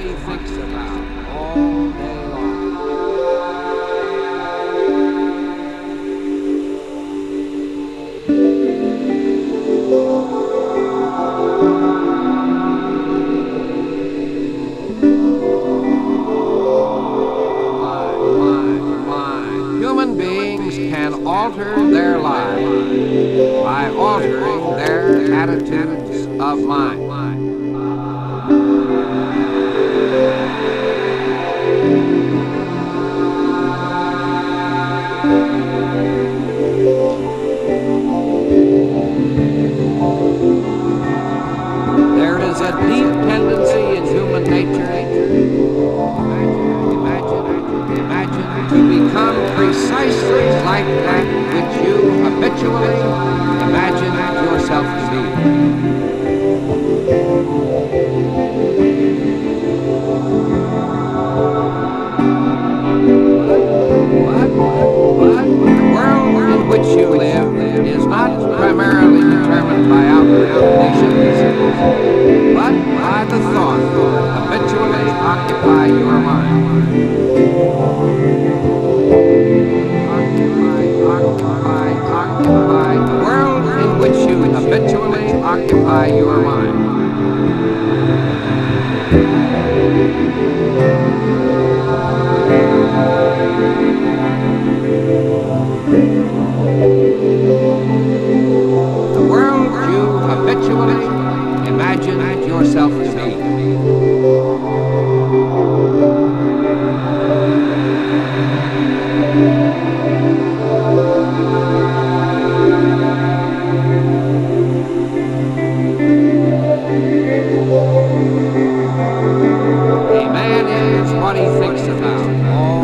he thinks about precisely occupy your mind. down.